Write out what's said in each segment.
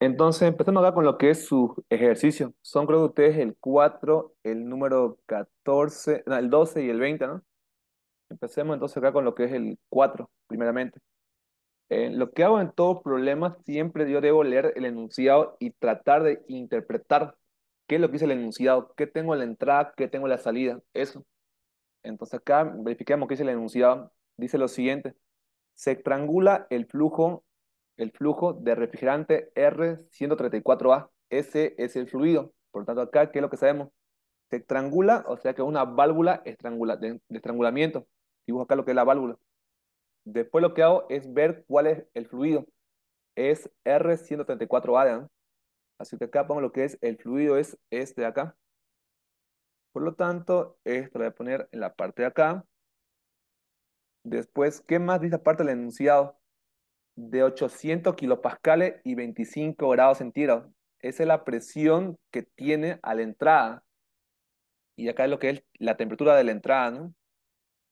Entonces, empezando acá con lo que es su ejercicio. Son, creo que ustedes, el 4, el número 14, no, el 12 y el 20, ¿no? Empecemos entonces acá con lo que es el 4, primeramente. Eh, lo que hago en todo problema, siempre yo debo leer el enunciado y tratar de interpretar qué es lo que dice el enunciado, qué tengo en la entrada, qué tengo en la salida, eso. Entonces acá verifiquemos qué dice el enunciado. Dice lo siguiente, se triangula el flujo el flujo de refrigerante R134A. Ese es el fluido. Por lo tanto, acá, ¿qué es lo que sabemos? Se estrangula, o sea que es una válvula estrangula, de, de estrangulamiento. Dibujo acá lo que es la válvula. Después lo que hago es ver cuál es el fluido. Es R134A. ¿no? Así que acá pongo lo que es el fluido, es este de acá. Por lo tanto, esto lo voy a poner en la parte de acá. Después, ¿qué más dice aparte del enunciado? De 800 kilopascales y 25 grados centígrados. Esa es la presión que tiene a la entrada. Y acá es lo que es la temperatura de la entrada.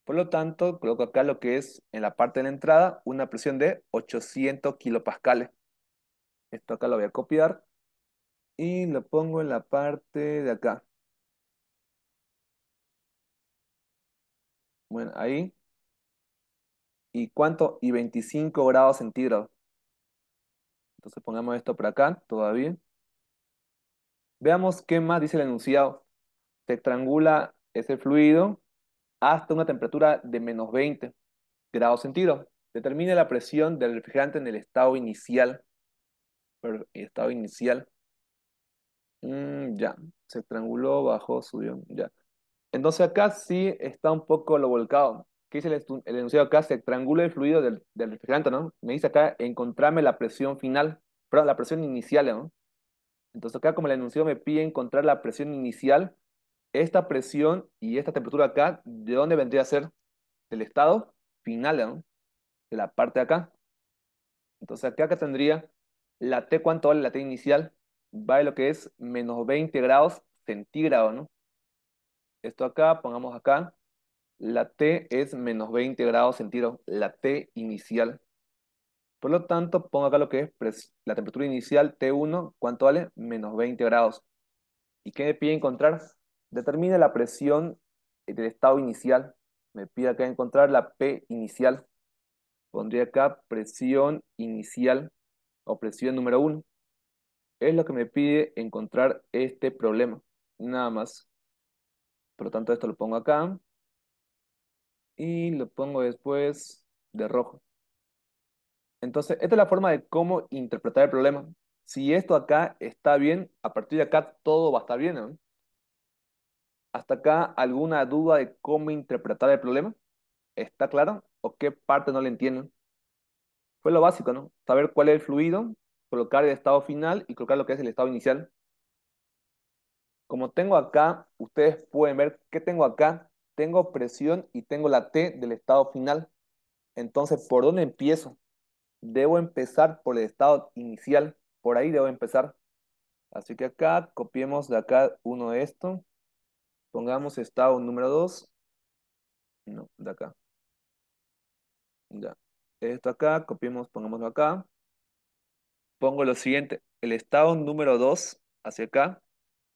Por lo tanto, coloco acá lo que es en la parte de la entrada una presión de 800 kilopascales. Esto acá lo voy a copiar y lo pongo en la parte de acá. Bueno, ahí ¿Y cuánto? Y 25 grados centígrados. Entonces pongamos esto por acá, todavía. Veamos qué más dice el enunciado. Se estrangula ese fluido hasta una temperatura de menos 20 grados centígrados. Determine la presión del refrigerante en el estado inicial. estado inicial. Mm, ya, se estranguló, bajó, subió, ya. Entonces acá sí está un poco lo volcado. ¿Qué dice el, enunciado acá? Se triangula el fluido del, refrigerante, ¿no? Me dice acá, encontrarme la presión final, perdón, la presión inicial, ¿no? Entonces acá como el enunciado me pide encontrar la presión inicial, esta presión y esta temperatura acá, ¿de dónde vendría a ser? Del estado final, ¿no? De la parte de acá. Entonces acá, acá tendría la T, ¿cuánto vale la T inicial? Vale lo que es menos 20 grados centígrados, ¿no? Esto acá, pongamos acá, la T es menos 20 grados centígrados, la T inicial. Por lo tanto, pongo acá lo que es la temperatura inicial T1, ¿cuánto vale? Menos 20 grados. ¿Y qué me pide encontrar? Determine la presión del estado inicial. Me pide acá encontrar la P inicial. Pondría acá presión inicial o presión número 1. Es lo que me pide encontrar este problema. Nada más. Por lo tanto, esto lo pongo acá y lo pongo después de rojo. Entonces, esta es la forma de cómo interpretar el problema. Si esto acá está bien, a partir de acá todo va a estar bien. ¿Hasta acá alguna duda de cómo interpretar el problema? ¿Está claro? ¿O qué parte no le entienden? Fue lo básico, ¿no? Saber cuál es el fluido, colocar el estado final y colocar lo que es el estado inicial. Como tengo acá, ustedes pueden ver qué tengo acá tengo presión y tengo la T del estado final. Entonces, ¿por dónde empiezo? Debo empezar por el estado inicial. Por ahí debo empezar. Así que acá copiemos de acá uno de esto. Pongamos estado número 2. No, de acá. Ya. Esto acá, copiemos, pongámoslo acá. Pongo lo siguiente. El estado número 2 hacia acá.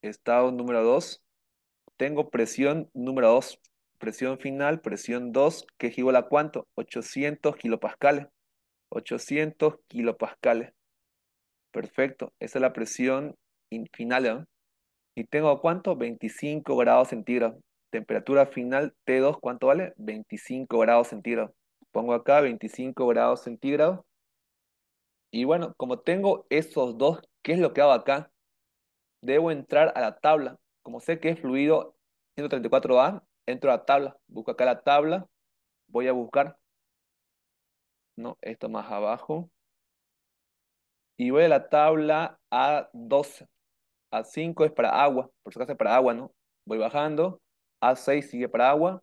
Estado número 2. Tengo presión número 2 presión final, presión 2, que es igual a cuánto? 800 kilopascales. 800 kilopascales. Perfecto, esa es la presión final. ¿no? Y tengo cuánto? 25 grados centígrados. Temperatura final T2, ¿cuánto vale? 25 grados centígrados. Pongo acá 25 grados centígrados. Y bueno, como tengo esos dos, ¿qué es lo que hago acá? Debo entrar a la tabla. Como sé que es fluido 134A, entro a la tabla, busco acá la tabla, voy a buscar, no, esto más abajo, y voy a la tabla A12, A5 es para agua, por su es para agua, ¿no? Voy bajando, A6 sigue para agua,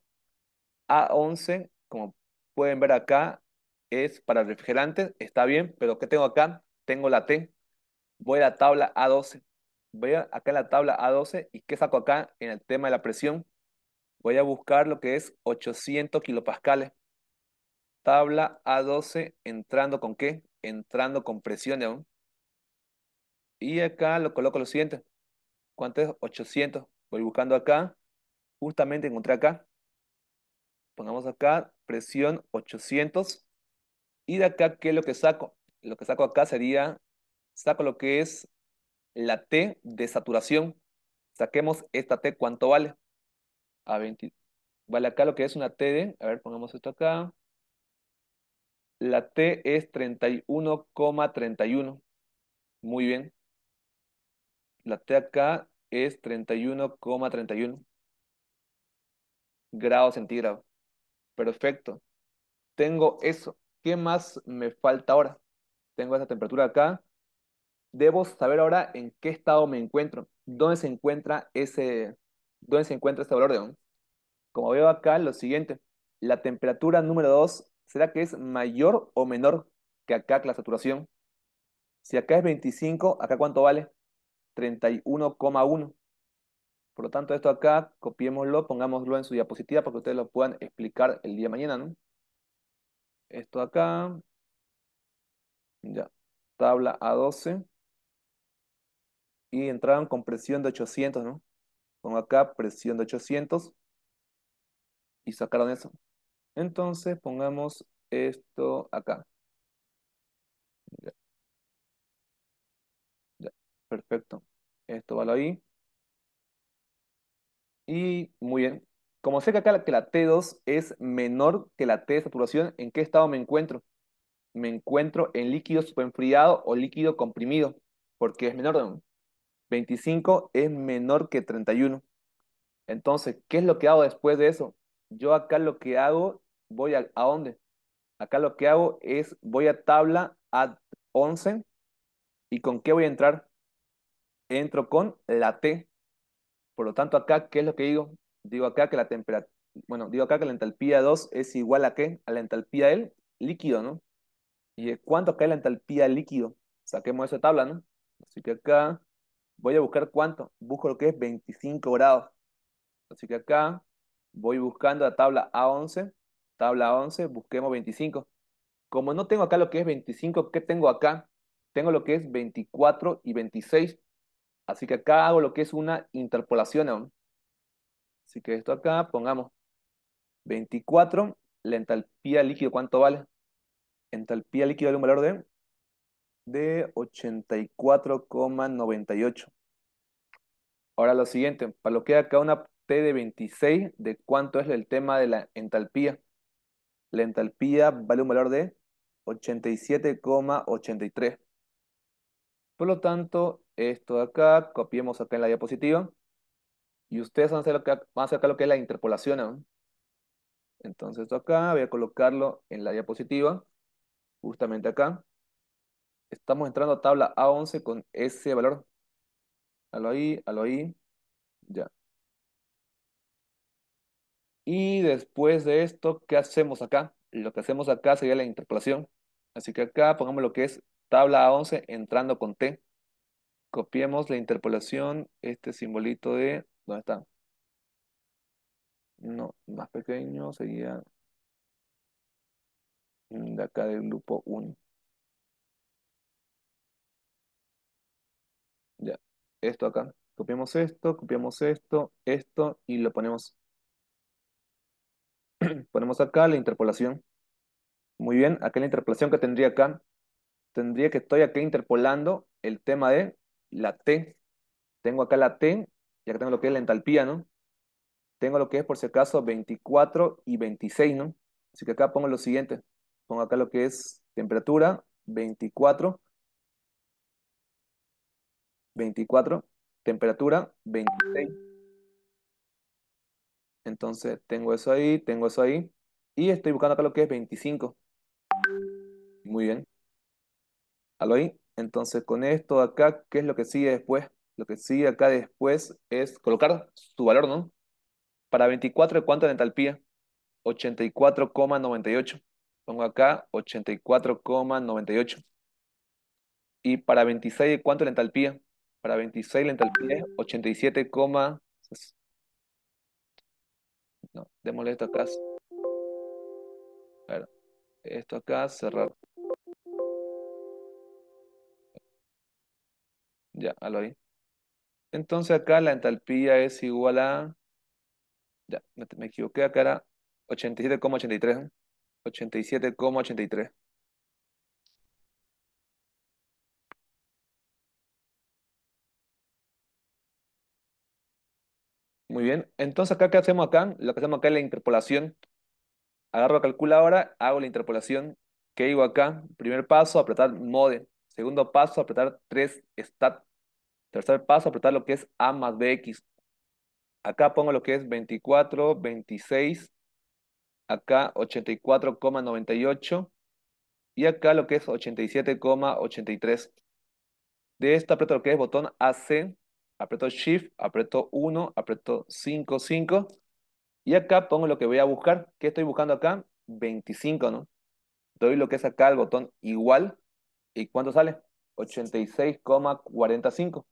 A11, como pueden ver acá, es para refrigerantes, está bien, pero ¿qué tengo acá? Tengo la T, voy a la tabla A12, voy acá en la tabla A12 y ¿qué saco acá en el tema de la presión? Voy a buscar lo que es 800 kilopascales. Tabla A12 entrando con qué? Entrando con presión aún. Y acá lo coloco lo siguiente. ¿Cuánto es? 800. Voy buscando acá. Justamente encontré acá. Pongamos acá presión 800. Y de acá, ¿qué es lo que saco? Lo que saco acá sería, saco lo que es la T de saturación. Saquemos esta T, ¿cuánto vale? A 20. Vale acá lo que es una T de, a ver, pongamos esto acá. La T es 31,31. Muy bien. La T acá es 31,31 grados centígrados. Perfecto. Tengo eso. ¿Qué más me falta ahora? Tengo esa temperatura acá. Debo saber ahora en qué estado me encuentro. ¿Dónde se encuentra ese, dónde se encuentra este valor de ON? Como veo acá, lo siguiente. La temperatura número 2, ¿será que es mayor o menor que acá la saturación? Si acá es 25, ¿acá cuánto vale? 31,1. Por lo tanto, esto acá, copiémoslo, pongámoslo en su diapositiva para que ustedes lo puedan explicar el día de mañana, ¿no? Esto acá. Ya. Tabla A12. Y entraron con presión de 800, ¿no? Pongo acá presión de 800. Y sacaron eso. Entonces, pongamos esto acá. Ya. Perfecto. Esto va ahí. Y muy bien. Como sé que acá que la T2 es menor que la T de saturación, ¿en qué estado me encuentro? Me encuentro en líquido superenfriado o líquido comprimido, porque es menor de 25 es menor que 31. Entonces, ¿qué es lo que hago después de eso? Yo acá lo que hago, voy a, ¿a dónde? Acá lo que hago es, voy a tabla a 11 y ¿con qué voy a entrar? Entro con la T. Por lo tanto, acá, ¿qué es lo que digo? Digo acá que la temperatura, bueno, digo acá que la entalpía 2 es igual a qué? A la entalpía del líquido, ¿no? ¿Y cuánto cae la entalpía líquido? Saquemos esa tabla, ¿no? Así que acá voy a buscar cuánto. Busco lo que es 25 grados. Así que acá voy buscando la tabla A11. Tabla A11, busquemos 25. Como no tengo acá lo que es 25, ¿qué tengo acá? Tengo lo que es 24 y 26. Así que acá hago lo que es una interpolación aún. Así que esto acá, pongamos 24, la entalpía líquido, ¿cuánto vale? Entalpía líquido de un valor de, de 84,98. Ahora lo siguiente, para lo que acá una T de 26, ¿de cuánto es el tema de la entalpía? La entalpía vale un valor de 87,83. Por lo tanto, esto acá, copiemos acá en la diapositiva. Y ustedes van a hacer, que, van a hacer acá lo que es la interpolación. Entonces esto acá, voy a colocarlo en la diapositiva, justamente acá. Estamos entrando a tabla A11 con ese valor. Halo ahí, halo ahí, ya. Y después de esto, ¿qué hacemos acá? Lo que hacemos acá sería la interpolación. Así que acá pongamos lo que es tabla A11 entrando con T. Copiemos la interpolación, este simbolito de ¿Dónde está? No, más pequeño sería de acá del grupo 1. Ya, esto acá. Copiamos esto, copiamos esto, esto y lo ponemos. ponemos acá la interpolación. Muy bien, acá la interpolación que tendría acá. Tendría que estoy acá interpolando el tema de la T. Tengo acá la T ya que tengo lo que es la entalpía, ¿no? Tengo lo que es, por si acaso, 24 y 26, ¿no? Así que acá pongo lo siguiente. Pongo acá lo que es temperatura, 24. 24. Temperatura, 26. Entonces, tengo eso ahí, tengo eso ahí. Y estoy buscando acá lo que es 25. Muy bien. ¿Aló ahí? Entonces, con esto acá, ¿qué es lo que sigue después? Lo que sigue acá después es colocar su valor, ¿no? Para 24, ¿cuánto de entalpía? 84,98. Pongo acá 84,98. Y para 26, ¿cuánto la entalpía? Para 26 la entalpía es 87, no, démosle esto acá. A ver, esto acá, cerrar. Ya, lo ahí. Entonces acá la entalpía es igual a... Ya, me, me equivoqué, acá era 87,83. 87,83. Muy bien. Entonces acá, ¿qué hacemos acá? Lo que hacemos acá es la interpolación. Agarro la calculadora, hago la interpolación. ¿Qué digo acá? Primer paso, apretar mode. Segundo paso, apretar 3 stat. Tercer paso, apretar lo que es A más BX. Acá pongo lo que es 24, 26. Acá 84,98. Y acá lo que es 87,83. De esto aprieto lo que es botón AC. Aprieto Shift, aprieto 1, aprieto 5, 5. Y acá pongo lo que voy a buscar. ¿Qué estoy buscando acá? 25, ¿no? Doy lo que es acá el botón igual. ¿Y cuánto sale? 86,45.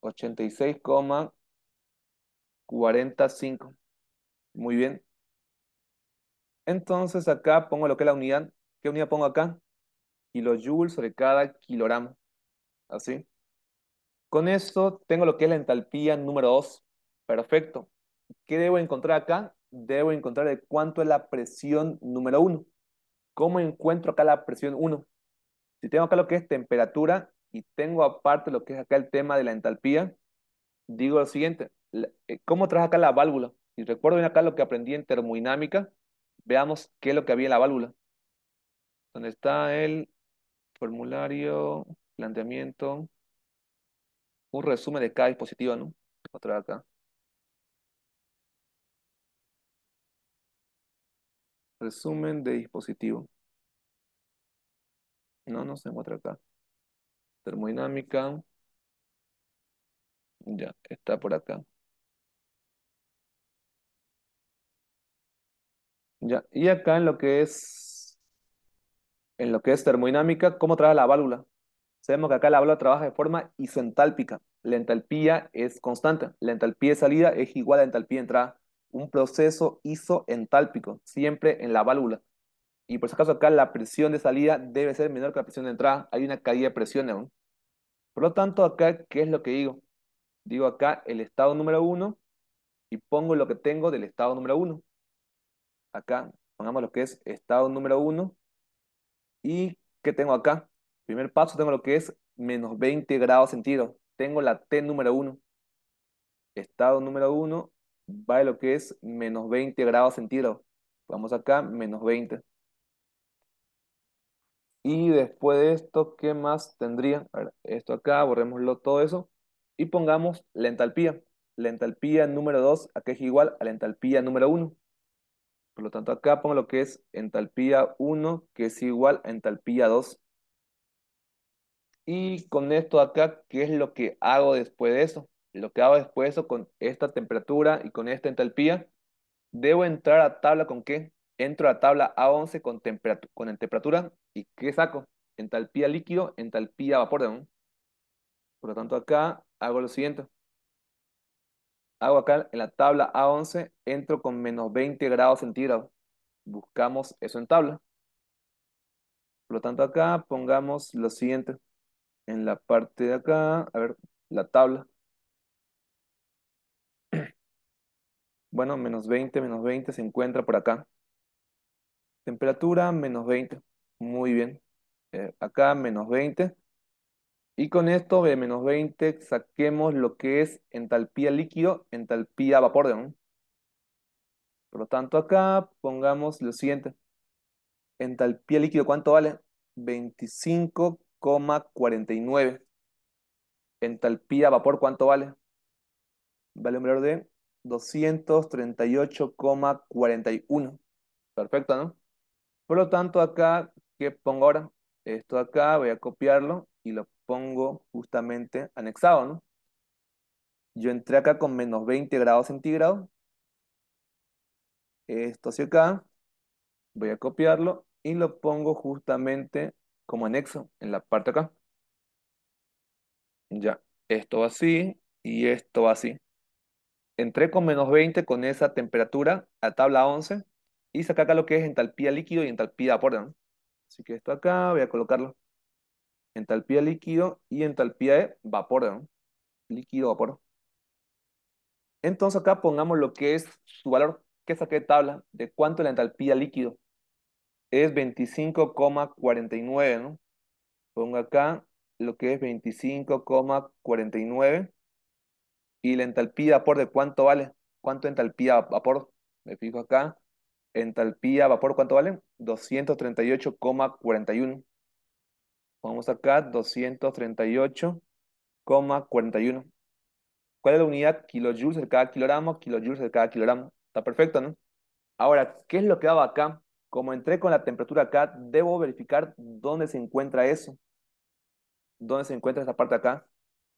86,45. Muy bien. Entonces acá pongo lo que es la unidad. ¿Qué unidad pongo acá? Kilojoules sobre cada kilogramo. Así. Con esto tengo lo que es la entalpía número 2. Perfecto. ¿Qué debo encontrar acá? Debo encontrar de cuánto es la presión número 1. ¿Cómo encuentro acá la presión 1? Si tengo acá lo que es temperatura y tengo aparte lo que es acá el tema de la entalpía, digo lo siguiente, eh, ¿cómo trabaja acá la válvula? Y recuerdo bien acá lo que aprendí en termodinámica, veamos qué es lo que había en la válvula. ¿Dónde está el formulario, planteamiento? Un resumen de cada dispositivo, ¿no? Otra acá. Resumen de dispositivo. No, no se encuentra acá. Termodinámica. Ya, está por acá. Ya, y acá en lo que es en lo que es termodinámica, ¿cómo trabaja la válvula? Sabemos que acá la válvula trabaja de forma isentálpica. La entalpía es constante. La entalpía de salida es igual a la entalpía de entrada. Un proceso isoentálpico, siempre en la válvula. Y por si acaso acá la presión de salida debe ser menor que la presión de entrada. Hay una caída de presión aún. Por lo tanto, acá, ¿qué es lo que digo? Digo acá el estado número 1 y pongo lo que tengo del estado número 1. Acá pongamos lo que es estado número 1. ¿Y qué tengo acá? Primer paso tengo lo que es menos 20 grados centígrados. Tengo la T número 1. Estado número 1 va de lo que es menos 20 grados centígrados. Vamos acá, menos 20. Y después de esto, ¿qué más tendría? A ver, esto acá, borrémoslo todo eso. Y pongamos la entalpía. La entalpía número 2, acá es igual a la entalpía número 1. Por lo tanto, acá pongo lo que es entalpía 1, que es igual a entalpía 2. Y con esto acá, ¿qué es lo que hago después de eso? Lo que hago después de eso con esta temperatura y con esta entalpía, debo entrar a tabla con qué? Entro a tabla A11 con, temperatura, con temperatura y ¿qué saco? Entalpía líquido, entalpía vapor. ¿no? Por lo tanto, acá hago lo siguiente. Hago acá en la tabla A11, entro con menos 20 grados centígrados. Buscamos eso en tabla. Por lo tanto, acá pongamos lo siguiente en la parte de acá, a ver, la tabla. Bueno, menos 20, menos 20 se encuentra por acá. Temperatura, menos 20. Muy bien. Eh, acá, menos 20. Y con esto de menos 20 saquemos lo que es entalpía líquido, entalpía vapor. ¿no? Por lo tanto, acá pongamos lo siguiente. Entalpía líquido, ¿cuánto vale? 25 49. Entalpía vapor, ¿cuánto vale? Vale un valor de 238,41. Perfecto, ¿no? Por lo tanto, acá, ¿qué pongo ahora? Esto acá, voy a copiarlo y lo pongo justamente anexado, ¿no? Yo entré acá con menos 20 grados centígrados. Esto hacia acá. Voy a copiarlo y lo pongo justamente como anexo en la parte acá. Ya, esto va así y esto va así. Entré con menos 20 con esa temperatura a tabla 11 y saca acá lo que es entalpía líquido y entalpía vapor. Así que esto acá voy a colocarlo. entalpía líquido y entalpía de vapor, ¿no? Líquido, vapor. Entonces acá pongamos lo que es su valor que saqué de tabla de cuánto es la entalpía líquido. Es 25,49, ¿no? Pongo acá lo que es 25,49. Y la entalpía vapor, ¿de cuánto vale? ¿Cuánto entalpía vapor? Me fijo acá. Entalpía vapor, ¿cuánto vale? 238,41. Vamos acá, 238,41. ¿Cuál es la unidad? Kilojoules de cada kilogramo, kilojoules de cada kilogramo. Está perfecto, ¿no? Ahora, ¿qué es lo que hago acá? Como entré con la temperatura acá, debo verificar dónde se encuentra eso. ¿Dónde se encuentra esa parte acá?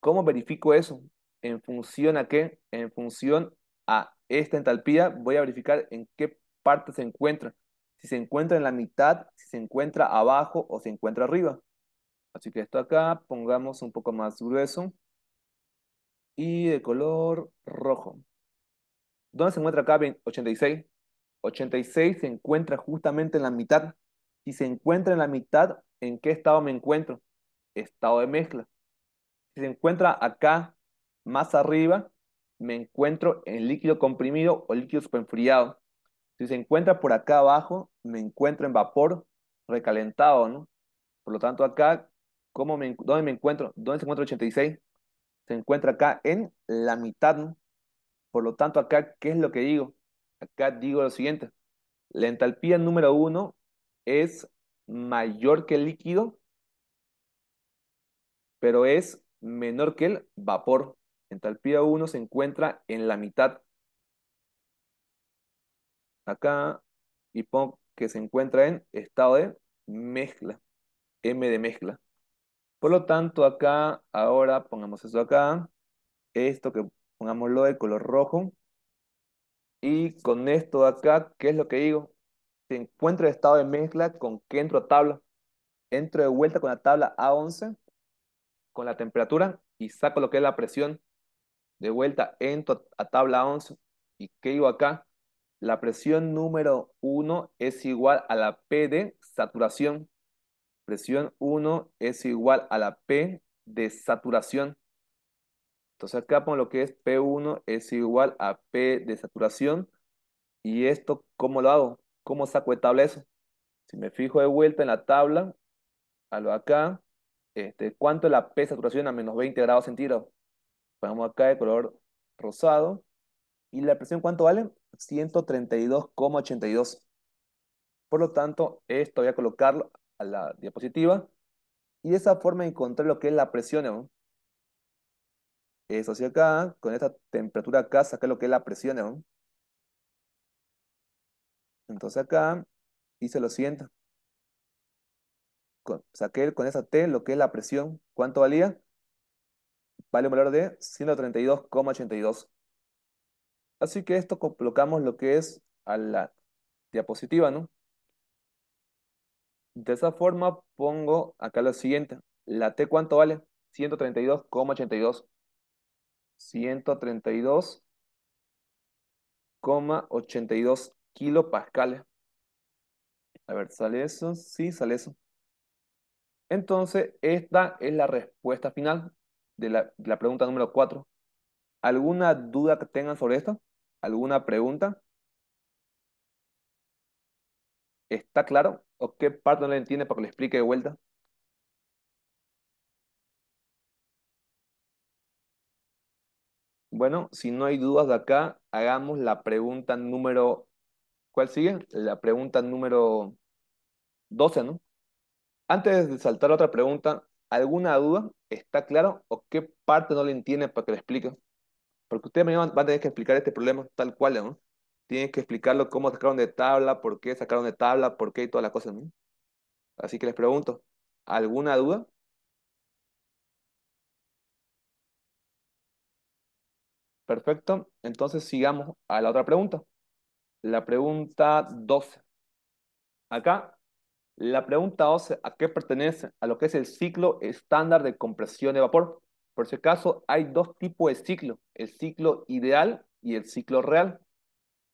¿Cómo verifico eso? ¿En función a qué? En función a esta entalpía, voy a verificar en qué parte se encuentra. Si se encuentra en la mitad, si se encuentra abajo o se encuentra arriba. Así que esto acá, pongamos un poco más grueso y de color rojo. ¿Dónde se encuentra acá 86? 86 se encuentra justamente en la mitad. Si se encuentra en la mitad, ¿en qué estado me encuentro? Estado de mezcla. Si se encuentra acá, más arriba, me encuentro en líquido comprimido o líquido superenfriado. Si se encuentra por acá abajo, me encuentro en vapor recalentado, ¿no? Por lo tanto, acá, ¿cómo me, ¿dónde me encuentro? ¿Dónde se encuentra 86? se encuentra acá en la mitad. Por lo tanto, acá, ¿qué es lo que digo? Acá digo lo siguiente. La entalpía número uno es mayor que el líquido, pero es menor que el vapor. Entalpía 1 se encuentra en la mitad. Acá, y pongo que se encuentra en estado de mezcla, M de mezcla. Por lo tanto, acá, ahora pongamos eso acá, esto que pongámoslo de color rojo, y con esto de acá, ¿qué es lo que digo? Se encuentra el estado de mezcla, ¿con qué entro a tabla? Entro de vuelta con la tabla A11, con la temperatura, y saco lo que es la presión. De vuelta, entro a tabla A11, ¿y qué digo acá? La presión número 1 es igual a la P de saturación. Presión 1 es igual a la P de saturación. Entonces acá pongo lo que es P1 es igual a P de saturación. ¿Y esto cómo lo hago? ¿Cómo saco de tabla eso? Si me fijo de vuelta en la tabla, a lo acá, este, ¿cuánto es la P de saturación a menos 20 grados centígrados? Ponemos acá de color rosado. ¿Y la presión cuánto vale? 132,82. Por lo tanto, esto voy a colocarlo a la diapositiva y de esa forma encontré lo que es la presión. ¿no? Eso hacia acá, con esta temperatura acá, saqué lo que es la presión. ¿no? Entonces acá hice lo siguiente. saqué con esa T lo que es la presión. ¿Cuánto valía? Vale un valor de 132,82. Así que esto colocamos lo que es a la diapositiva, ¿no? De esa forma pongo acá lo siguiente. ¿La T cuánto vale? 132,82. 132,82 kilopascales. A ver, ¿sale eso? Sí, sale eso. Entonces, esta es la respuesta final de la, de la pregunta número 4. ¿Alguna duda que tengan sobre esto? ¿Alguna pregunta? ¿Está claro? ¿O qué parte no le entiende para que le explique de vuelta? Bueno, si no hay dudas de acá, hagamos la pregunta número... ¿Cuál sigue? La pregunta número 12, ¿no? Antes de saltar a otra pregunta, ¿alguna duda? ¿Está claro? ¿O qué parte no le entiende para que le explique? Porque ustedes me van a tener que explicar este problema tal cual, ¿no? Tienen que explicarlo cómo sacaron de tabla, por qué sacaron de tabla, por qué y todas las cosas, ¿no? Así que les pregunto, ¿alguna duda? Perfecto, entonces sigamos a la otra pregunta. La pregunta 12. Acá, la pregunta 12, ¿a qué pertenece? A lo que es el ciclo estándar de compresión de vapor. Por si acaso, hay dos tipos de ciclo, el ciclo ideal y el ciclo real.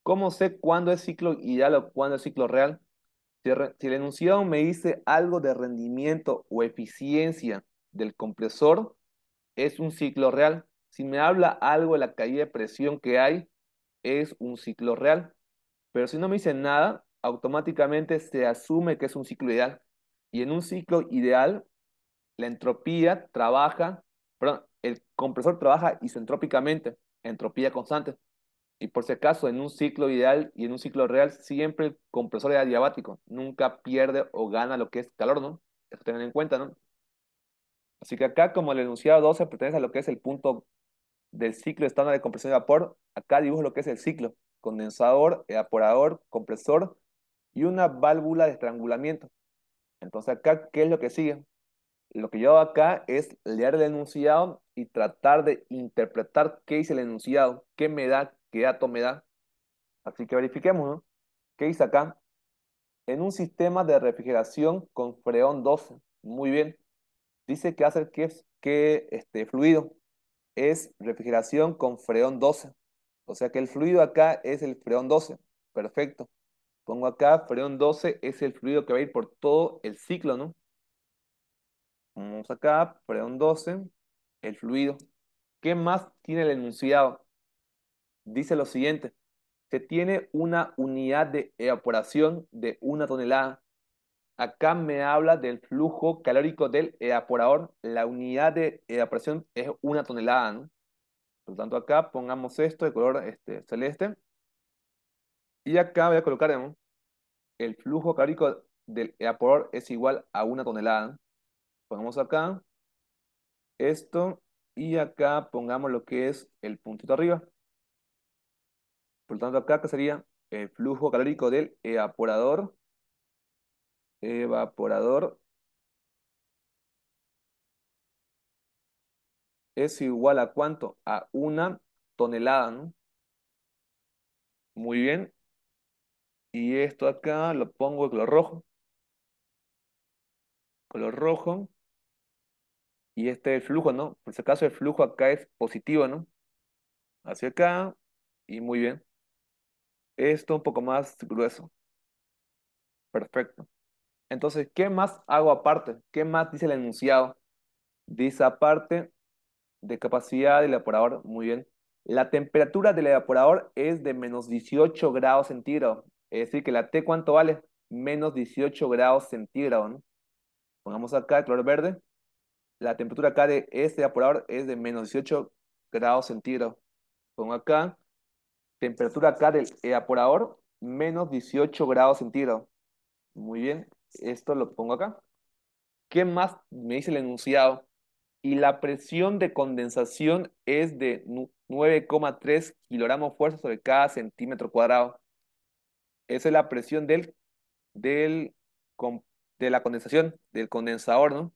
¿Cómo sé cuándo es ciclo ideal o cuándo es ciclo real? Si el, enunciado me dice algo de rendimiento o eficiencia del compresor, es un ciclo real. Si me habla algo de la caída de presión que hay, es un ciclo real. Pero si no me dice nada, automáticamente se asume que es un ciclo ideal. Y en un ciclo ideal, la entropía trabaja, perdón, el compresor trabaja isentrópicamente, entropía constante. Y por si acaso, en un ciclo ideal y en un ciclo real, siempre el compresor es adiabático. Nunca pierde o gana lo que es calor, ¿no? Eso tengan en cuenta, ¿no? Así que acá, como el enunciado 12 pertenece a lo que es el punto del ciclo estándar de compresión de vapor, acá dibujo lo que es el ciclo. Condensador, evaporador, compresor y una válvula de estrangulamiento. Entonces acá, ¿qué es lo que sigue? Lo que yo hago acá es leer el enunciado y tratar de interpretar qué dice el enunciado, qué me da, qué dato me da. Así que verifiquemos, ¿no? ¿Qué dice acá? En un sistema de refrigeración con freón 12. Muy bien dice que hace que, que este fluido es refrigeración con freón 12. O sea que el fluido acá es el freón 12. Perfecto. Pongo acá, freón 12 es el fluido que va a ir por todo el ciclo, ¿no? Vamos acá, freón 12, el fluido. ¿Qué más tiene el enunciado? Dice lo siguiente. Se tiene una unidad de evaporación de una tonelada Acá me habla del flujo calórico del evaporador. La unidad de evaporación es una tonelada. Por lo tanto, acá pongamos esto de color este, celeste. Y acá voy a colocar el flujo calórico del evaporador es igual a una tonelada. Pongamos acá esto y acá pongamos lo que es el puntito arriba. Por lo tanto, acá ¿qué sería el flujo calórico del evaporador evaporador es igual a cuánto? A una tonelada, ¿no? Muy bien. Y esto acá lo pongo de color rojo. Color rojo. Y este es el flujo, ¿no? Por si acaso el flujo acá es positivo, ¿no? Hacia acá. Y muy bien. Esto un poco más grueso. Perfecto. Entonces, ¿qué más hago aparte? ¿Qué más dice el enunciado? Dice aparte de capacidad del evaporador, muy bien. La temperatura del evaporador es de menos 18 grados centígrados. Es decir, que la T, ¿cuánto vale? Menos 18 grados centígrados. Pongamos acá el color verde. La temperatura acá de este evaporador es de menos 18 grados centígrados. Pongo acá, temperatura acá del evaporador, menos 18 grados centígrados. Muy bien esto lo pongo acá. ¿Qué más me dice el enunciado? Y la presión de condensación es de 9,3 kilogramos fuerza sobre cada centímetro cuadrado. Esa es la presión del, del, de la condensación, del condensador, ¿no?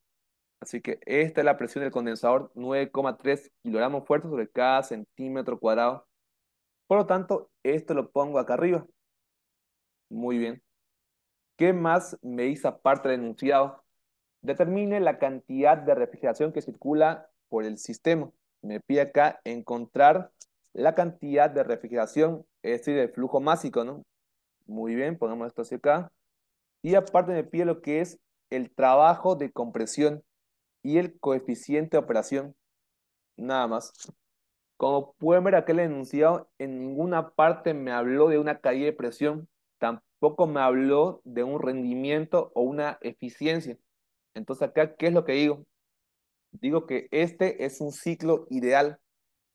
Así que esta es la presión del condensador, 9,3 kilogramos fuerza sobre cada centímetro cuadrado. Por lo tanto, esto lo pongo acá arriba. Muy bien. ¿Qué más me dice aparte del enunciado? Determine la cantidad de refrigeración que circula por el sistema. Me pide acá encontrar la cantidad de refrigeración, es decir, el flujo másico, ¿no? Muy bien, ponemos esto hacia acá. Y aparte me pide lo que es el trabajo de compresión y el coeficiente de operación. Nada más. Como pueden ver aquel enunciado, en ninguna parte me habló de una caída de presión, tampoco me habló de un rendimiento o una eficiencia. Entonces acá, ¿qué es lo que digo? Digo que este es un ciclo ideal,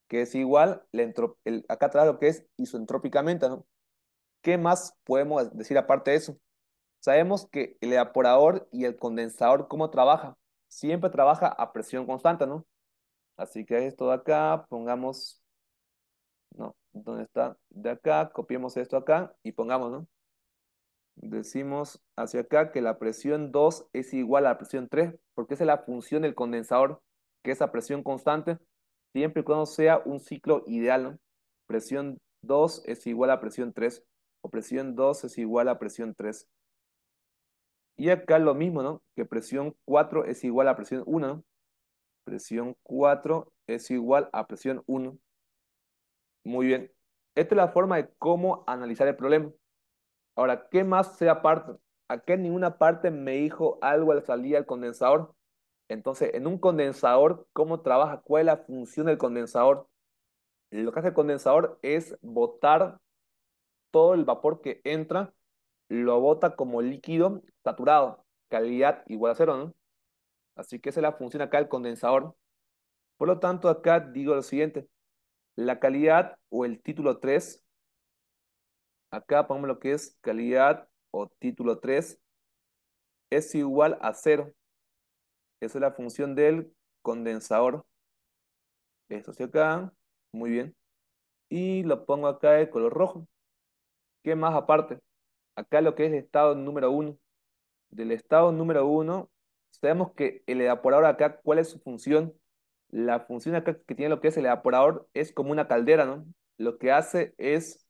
que es igual, el, acá atrás lo que es isentrópicamente, ¿no? ¿Qué más podemos decir aparte de eso? Sabemos que el evaporador y el condensador, ¿cómo trabaja? Siempre trabaja a presión constante, ¿no? Así que esto de acá, pongamos, no, ¿dónde está? De acá, copiemos esto acá y pongamos, ¿no? Decimos hacia acá que la presión 2 es igual a la presión 3, porque esa es la función del condensador, que es a presión constante, siempre y cuando sea un ciclo ideal, ¿no? Presión 2 es igual a presión 3, o presión 2 es igual a presión 3. Y acá lo mismo, ¿no? Que presión 4 es igual a presión 1, ¿no? Presión 4 es igual a presión 1. Muy bien. Esta es la forma de cómo analizar el problema. Ahora, ¿qué más se aparte? acá en ninguna parte me dijo algo al salir al condensador. Entonces, en un condensador, ¿cómo trabaja? ¿Cuál es la función del condensador? Lo que hace el condensador es botar todo el vapor que entra, lo bota como líquido saturado, calidad igual a cero, ¿no? Así que esa es la función acá del condensador. Por lo tanto, acá digo lo siguiente. La calidad o el título 3, acá ponemos lo que es calidad o título 3, es igual a cero. Esa es la función del condensador. Esto hacia acá. Muy bien. Y lo pongo acá de color rojo. ¿Qué más aparte? Acá lo que es estado número 1. Del estado número 1, sabemos que el evaporador acá, ¿cuál es su función? La función acá que tiene lo que es el evaporador es como una caldera, ¿no? Lo que hace es,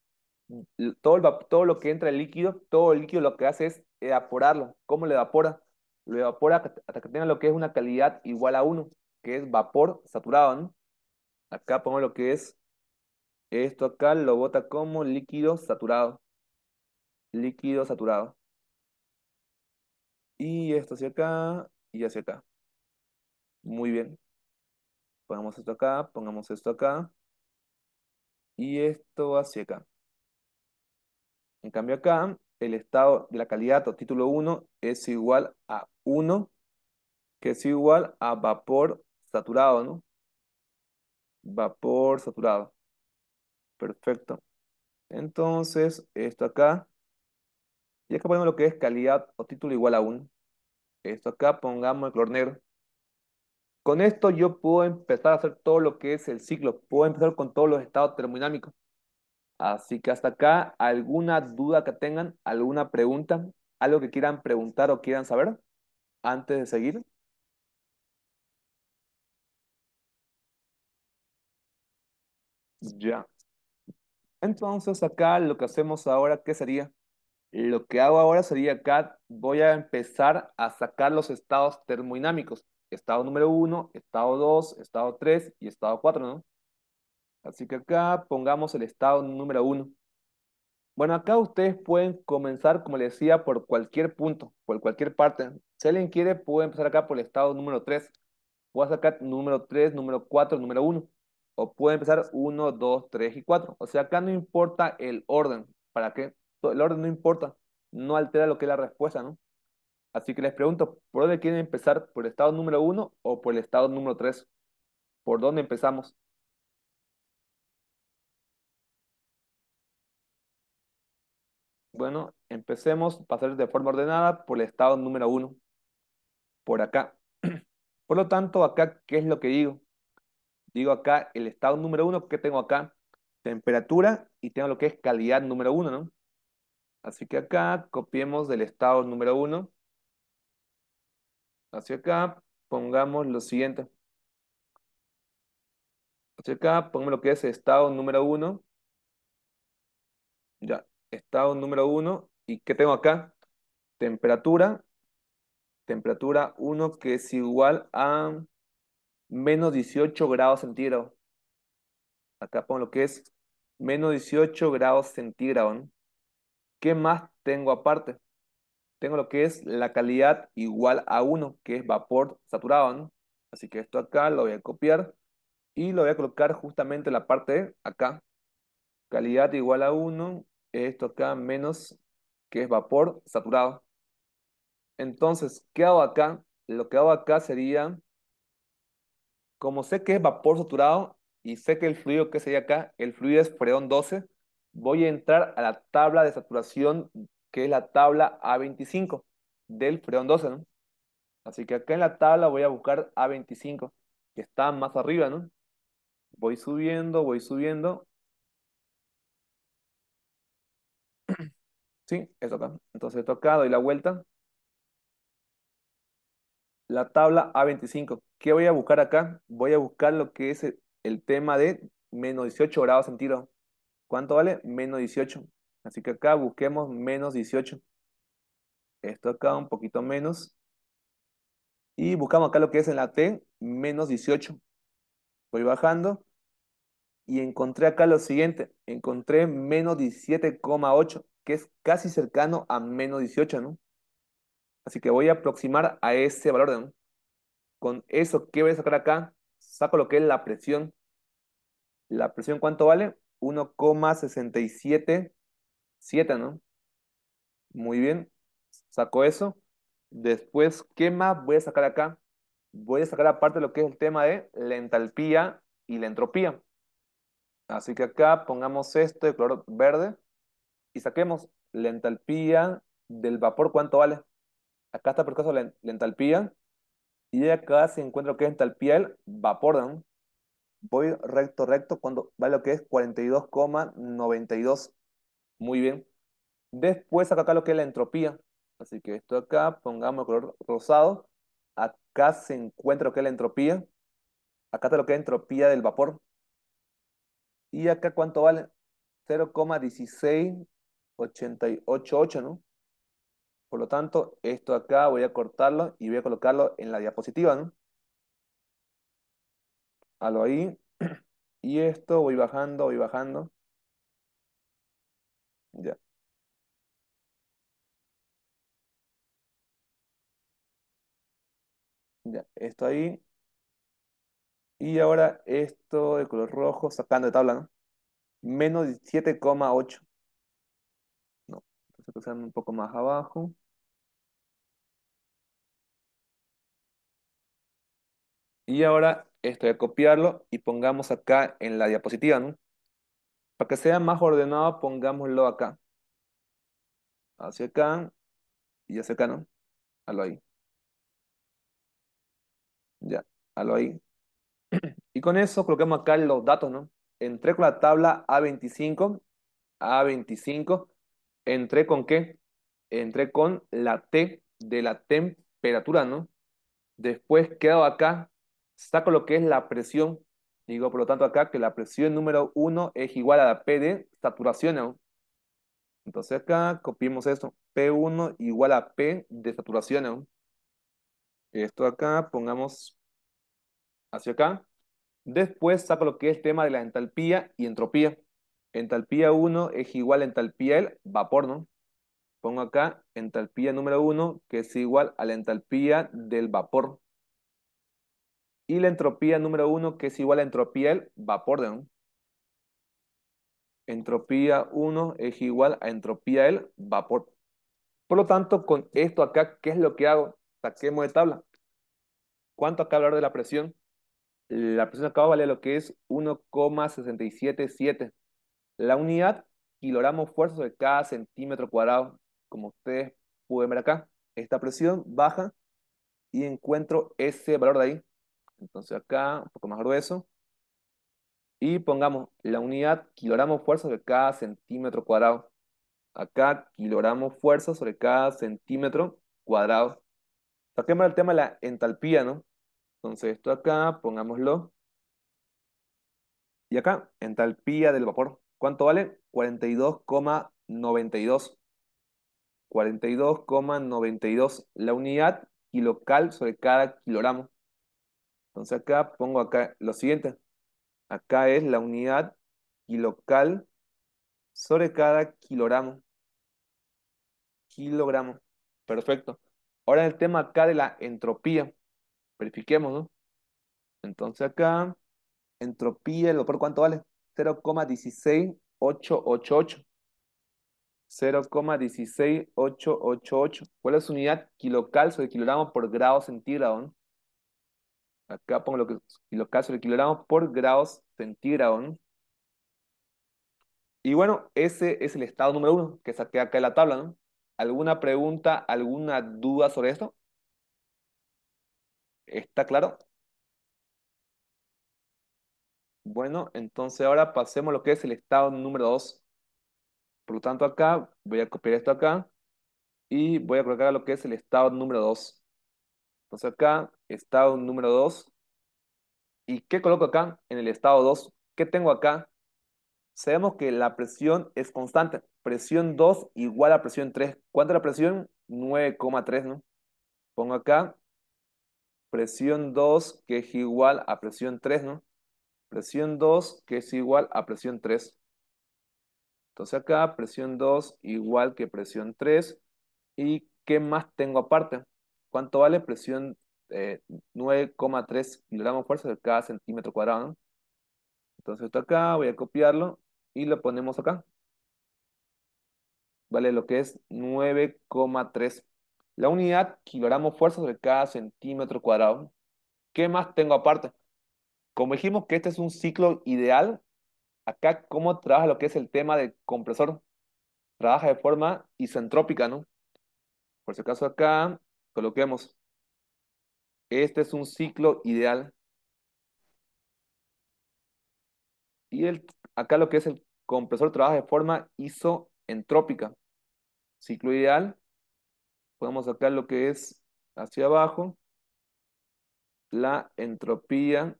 todo, todo lo que entra el líquido, todo el líquido lo que hace es evaporarlo. ¿Cómo lo evapora? Lo evapora hasta que tenga lo que es una calidad igual a 1, que es vapor saturado. Acá pongo lo que es esto acá, lo bota como líquido saturado. Líquido saturado. Y esto hacia acá y hacia acá. Muy bien. Pongamos esto acá, pongamos esto acá. Y esto hacia acá. En cambio acá, el estado de la calidad o título 1 es igual a 1, que es igual a vapor saturado, ¿no? Vapor saturado. Perfecto. Entonces, esto acá. Y acá ponemos lo que es calidad o título igual a 1. Esto acá pongamos el color. Con esto yo puedo empezar a hacer todo lo que es el ciclo. Puedo empezar con todos los estados termodinámicos. Así que hasta acá, ¿alguna duda que tengan? ¿Alguna pregunta? ¿Algo que quieran preguntar o quieran saber antes de seguir? Ya. Entonces acá lo que hacemos ahora, ¿qué sería? Lo que hago ahora sería acá, voy a empezar a sacar los estados termodinámicos. Estado número 1, estado 2, estado 3 y estado 4, ¿no? Así que acá pongamos el estado número 1. Bueno, acá ustedes pueden comenzar, como les decía, por cualquier punto, por cualquier parte. Si alguien quiere, puede empezar acá por el estado número 3. Puedo sacar número 3, número 4, número 1. O puede empezar 1, 2, 3 y 4. O sea, acá no importa el orden. ¿Para qué? El orden no importa. No altera lo que es la respuesta, ¿no? Así que les pregunto, ¿por dónde quieren empezar? ¿Por el estado número 1 o por el estado número 3? ¿Por dónde empezamos? Bueno, empecemos a pasar de forma ordenada por el estado número 1. Por acá. Por lo tanto, acá, ¿qué es lo que digo? Digo acá el estado número 1, ¿qué tengo acá? Temperatura y tengo lo que es calidad número 1, ¿no? Así que acá copiemos del estado número 1. Hacia acá pongamos lo siguiente. Hacia acá pongamos lo que es estado número 1. Ya, estado número 1. ¿Y qué tengo acá? Temperatura. Temperatura 1 que es igual a menos 18 grados centígrados. Acá pongo lo que es menos 18 grados centígrados. ¿Qué más tengo aparte? Tengo lo que es la calidad igual a 1, que es vapor saturado. Así que esto acá lo voy a copiar y lo voy a colocar justamente en la parte de acá. Calidad igual a 1, esto acá menos, que es vapor saturado. Entonces, ¿qué hago acá? Lo que hago acá sería, como sé que es vapor saturado y sé que el fluido que sería acá, el fluido es freón 12, voy a entrar a la tabla de saturación, que es la tabla A25 del freón 12, ¿no? Así que acá en la tabla voy a buscar A25, que está más arriba, ¿no? Voy subiendo, voy subiendo. Sí, esto acá. Entonces esto acá, doy la vuelta. La tabla A25. ¿Qué voy a buscar acá? Voy a buscar lo que es el, tema de menos 18 grados centígrados. ¿Cuánto vale? Menos 18. Así que acá busquemos menos 18. Esto acá un poquito menos. Y buscamos acá lo que es en la T, menos 18. Voy bajando. Y encontré acá lo siguiente. Encontré menos 17,8, que es casi cercano a menos 18, ¿no? Así que voy a aproximar a ese valor. ¿no? Con eso, ¿qué voy a sacar acá? Saco lo que es la presión. ¿La presión cuánto vale? 1,677, ¿no? Muy bien. Saco eso. Después, ¿qué más voy a sacar acá? Voy a sacar aparte lo que es el tema de la entalpía y la entropía. Así que acá pongamos esto de color verde y saquemos la entalpía del vapor, ¿cuánto vale? Acá está por caso la, entalpía y acá se encuentra lo que es entalpía del vapor. ¿no? Voy recto, recto, cuando vale lo que es 42,92. Muy bien. Después saco acá lo que es la entropía. Así que esto acá, pongamos el color rosado. Acá se encuentra lo que es la entropía. Acá está lo que es entropía del vapor. ¿Y acá cuánto vale? 0,16888, ¿no? Por lo tanto, esto acá voy a cortarlo y voy a colocarlo en la diapositiva, ¿no? Halo ahí. Y esto voy bajando, voy bajando. Ya. Ya, esto ahí. Y ahora esto de color rojo, sacando de tabla, ¿no? Menos 17,8. Pasando un poco más abajo. Y ahora esto voy a copiarlo y pongamos acá en la diapositiva, ¿no? Para que sea más ordenado, pongámoslo acá. Hacia acá y hacia acá, ¿no? Halo ahí. Ya, halo ahí. Y con eso colocamos acá los datos, ¿no? Entré con la tabla A25, A25. ¿Entré con qué? Entré con la T de la temperatura, ¿no? Después quedo acá, saco lo que es la presión. Digo, por lo tanto, acá que la presión número 1 es igual a la P de saturación. Entonces acá copiemos esto. P1 igual a P de saturación. Esto acá, pongamos hacia acá. Después saco lo que es el tema de la entalpía y entropía. Entalpía 1 es igual a entalpía del vapor, ¿no? Pongo acá entalpía número 1, que es igual a la entalpía del vapor. Y la entropía número 1, que es igual a entropía del vapor, ¿no? Entropía 1 es igual a entropía del vapor. Por lo tanto, con esto acá, ¿qué es lo que hago? Saquemos de tabla. ¿Cuánto acá hablar de la presión? La presión acá vale lo que es 1,677. La unidad, kilogramos fuerza sobre cada centímetro cuadrado. Como ustedes pueden ver acá, esta presión baja y encuentro ese valor de ahí. Entonces acá, un poco más grueso. Y pongamos la unidad kilogramos fuerza sobre cada centímetro cuadrado. Acá, kilogramos fuerza sobre cada centímetro cuadrado. Saquemos el tema de la entalpía, ¿no? Entonces esto acá, pongámoslo. Y acá, entalpía del vapor. ¿Cuánto vale? 42,92. 42,92. La unidad kilocal sobre cada kilogramo. Entonces acá pongo acá lo siguiente. Acá es la unidad kilocal sobre cada kilogramo. Kilogramo. Perfecto. Ahora el tema acá de la entropía. Verifiquemos, ¿no? Entonces acá, entropía, ¿por cuánto vale? 0,16888. 0,16888. ¿Cuál es su unidad? Kilocal sobre kilogramo por grado centígrado. Acá pongo lo que kilocal sobre kilogramo por grados centígrado. Y bueno, ese es el estado número uno que saqué acá en la tabla, ¿no? ¿Alguna pregunta, alguna duda sobre esto? ¿Está claro? Bueno, entonces ahora pasemos a lo que es el estado número 2. Por lo tanto, acá voy a copiar esto acá y voy a colocar lo que es el estado número 2. Entonces acá, estado número 2. ¿Y qué coloco acá en el estado 2? ¿Qué tengo acá? Sabemos que la presión es constante. Presión 2 igual a presión 3. ¿Cuánto es la presión? 9,3, ¿no? Pongo acá presión 2 que es igual a presión 3, ¿no? Presión 2 que es igual a presión 3. Entonces acá presión 2 igual que presión 3. ¿Y ¿qué más tengo aparte? ¿Cuánto vale presión eh, 9,3 kilogramos fuerza de cada centímetro cuadrado? Entonces esto acá, voy a copiarlo y lo ponemos acá. Vale lo que es 9,3. La unidad kilogramos fuerza sobre cada centímetro cuadrado. ¿Qué más tengo aparte? Como dijimos que este es un ciclo ideal, acá cómo trabaja lo que es el tema del compresor. Trabaja de forma isentrópica, ¿no? Por si acaso acá, coloquemos. Este es un ciclo ideal. Y el, acá lo que es el compresor trabaja de forma isoentrópica. Ciclo ideal. Podemos sacar lo que es hacia abajo. La entropía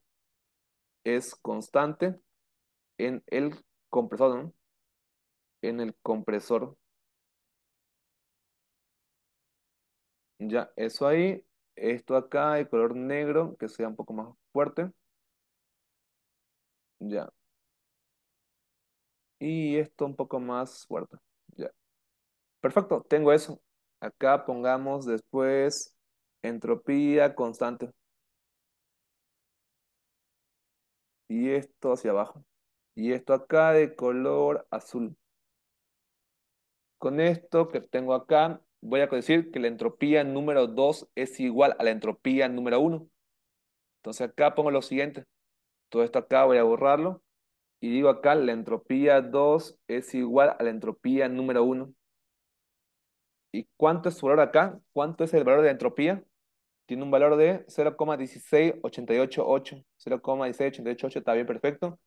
es constante en el compresor. En el compresor. Ya, eso ahí. Esto acá, el color negro, que sea un poco más fuerte. Ya. Y esto un poco más fuerte. Ya. Perfecto, tengo eso. Acá pongamos después entropía constante. Y esto hacia abajo. Y esto acá de color azul. Con esto que tengo acá, voy a decir que la entropía número 2 es igual a la entropía número 1. Entonces acá pongo lo siguiente. Todo esto acá voy a borrarlo. Y digo acá, la entropía 2 es igual a la entropía número 1. ¿Y cuánto es su valor acá? ¿Cuánto es el valor de la entropía? Tiene un valor de 0,16888. 0,16888 está bien, perfecto.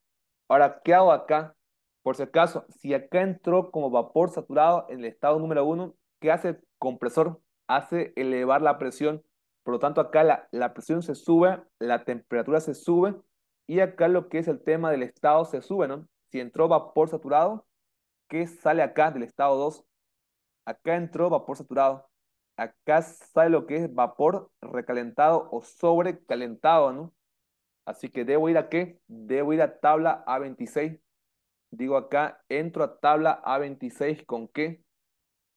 Ahora, ¿qué hago acá? Por si acaso, si acá entró como vapor saturado en el estado número 1, ¿qué hace el compresor? Hace elevar la presión. Por lo tanto, acá la, la presión se sube, la temperatura se sube y acá lo que es el tema del estado se sube, ¿no? Si entró vapor saturado, ¿qué sale acá del estado 2? Acá entró vapor saturado. Acá sale lo que es vapor recalentado o sobrecalentado, ¿no? Así que debo ir a qué? Debo ir a tabla A26. Digo acá, entro a tabla A26 con qué?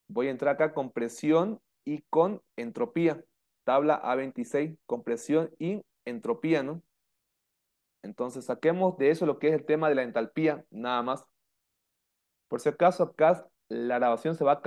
Voy a entrar acá con presión y con entropía. Tabla A26, con presión y entropía, ¿no? Entonces saquemos de eso lo que es el tema de la entalpía, nada más. Por si acaso acá la grabación se va a